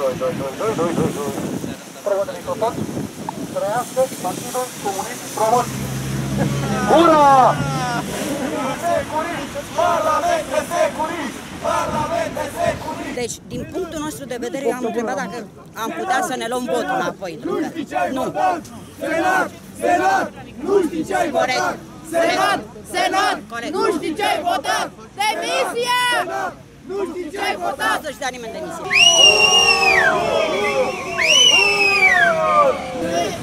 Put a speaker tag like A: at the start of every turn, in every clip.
A: doi, doi, doi, doi, doi, doi, doi. Pregătiți total? Trăiască Partidul Comunist Român! Ura! Securist! Parlamente securist! Parlamente securist!
B: Deci, din punctul nostru de vedere, am întrebat dacă am putea să ne luăm votul înapoi. Nu.
C: Senat! Senat! Nu știi ce ai
B: Corect.
C: votat! Senat! Senat!
B: Corect.
C: Nu știi ce ai votat! Demisia! Nu știi ce ai
B: Nu
C: votat!
B: să-și dea nimeni demisia.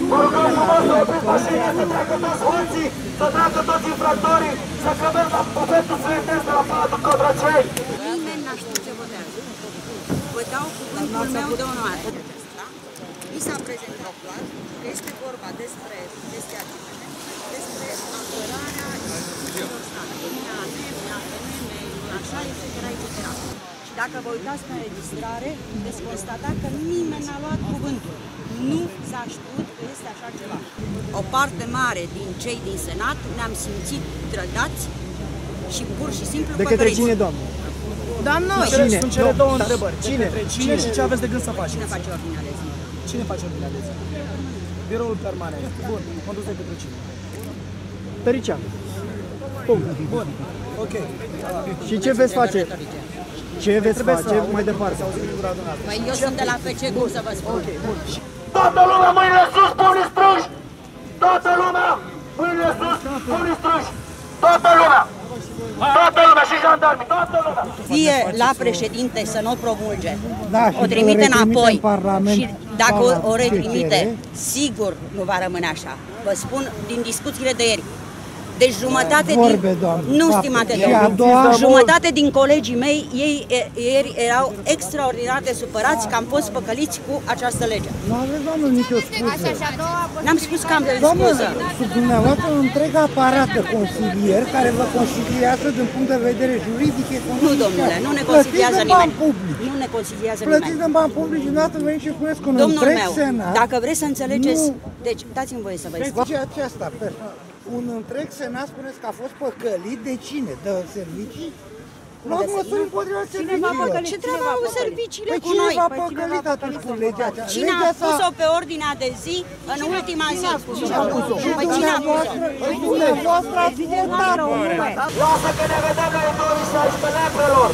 A: Vă rugăm frumos să opriți mașinile, să treacă toți hoții, să treacă toți infractorii, să cădem la momentul fletesc de la Palatul Cotroceni!
B: Nimeni n-a știut ce votează. Vă dau cuvântul meu de onoare. Da? Mi s-a prezentat doar că este vorba despre chestia agențiile, despre apărarea etc. Și dacă vă uitați pe înregistrare, veți constata că nimeni n-a luat cuvântul. Nu s-a știut că este așa ceva. O parte mare din cei din Senat ne-am simțit trădați și pur și simplu
D: De către
B: păcăliți.
D: cine, doamnă?
C: Doamnă!
D: Cine?
E: Sunt cele
D: Nu,
E: două
D: da.
E: întrebări.
D: Cine?
E: Cine? Către cine și ce aveți de gând să faceți?
B: Cine face ordinea de zi?
E: Cine face ordinea de zi? Biroul permanent. Bun. Condus de către cine?
D: Tăricea. Punct.
E: Bun. Ok.
D: Și ce veți face? Ce veți
E: Trebuie să
D: face
E: aud,
D: mai departe?
E: Să auzim din gura dumneavoastră.
B: Păi eu sunt de la FC, cum să vă spun?
A: Toată lumea mâinile sus, pumnii strânși! Toată lumea mâinile sus, pumnii strânși! Toată lumea! Toată lumea și jandarmii, toată lumea!
B: Fie la președinte să nu o promulge,
F: Da, și
B: o trimite
F: o retrimite
B: înapoi
F: în Parlament
B: și dacă
F: ca
B: o,
F: la
B: o retrimite,
F: putere.
B: sigur nu va rămâne așa. Vă spun din discuțiile de ieri. Deci jumătate
F: Vorbe,
B: din...
F: doamnă,
B: Nu,
F: fapte.
B: stimate
F: Și a
B: domnule,
F: doua-
B: jumătate din colegii mei, ei e, ieri erau extraordinar de supărați că am fost păcăliți cu această lege.
F: Nu aveți, doamnă, nicio scuză.
B: N-am spus că am de
F: Doamnă,
B: scuză.
F: sub dumneavoastră un întreg aparat de consilieri care vă conciliază din punct de vedere juridic, economic.
B: Nu, domnule, nu ne
F: Plătiți
B: conciliază
F: în bani
B: nimeni.
F: publici.
B: Nu ne conciliază
F: Plătiți
B: nimeni.
F: în bani publici și dumneavoastră veniți și spuneți că un
B: Domnul
F: întreg
B: meu,
F: senat...
B: dacă vreți să înțelegeți,
F: Nu.
B: deci dați-mi voie să vă
F: Deci
B: explic.
F: ce aceasta, pe, un întreg senat spuneți că a fost păcălit de cine? De servicii? Luați măsuri împotriva serviciilor.
B: Ce treabă au serviciile
F: Păi
B: cu
F: cine
B: noi?
F: v-a păcălit atunci cu legea aceea?
B: Cine
F: Legea
B: a pus-o pe ordinea de zi în ultima zi?
F: Cine a pus-o? Și
B: Păi cine a pus-o?
F: dumneavoastră, și dumneavoastră ați votat.
A: Lasă că ne vedem la 2016 leprelor!